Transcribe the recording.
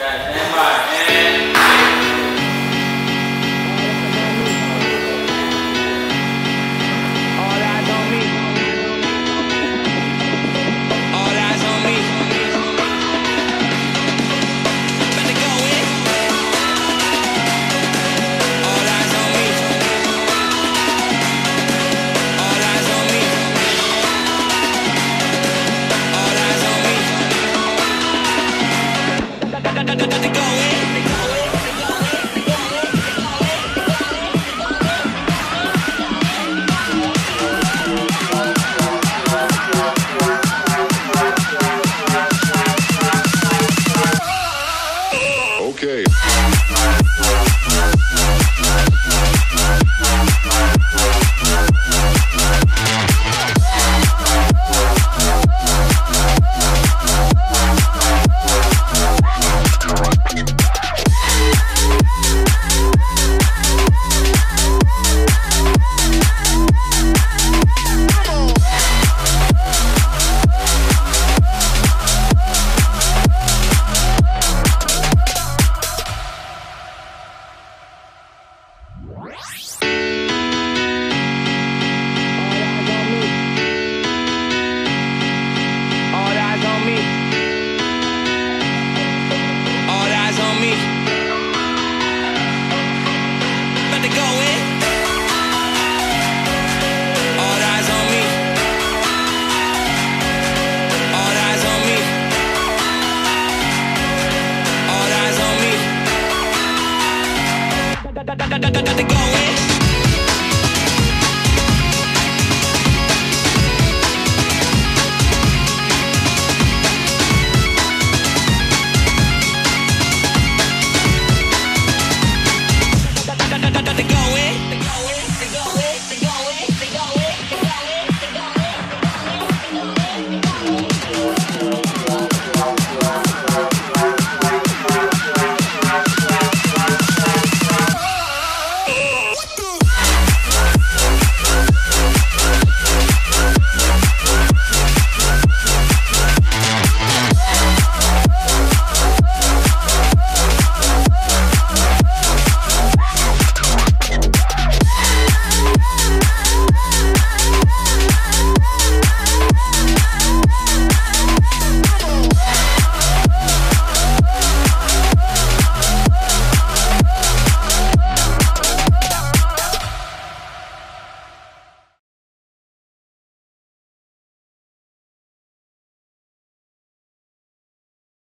Yeah. da da da got, got, got, got it going.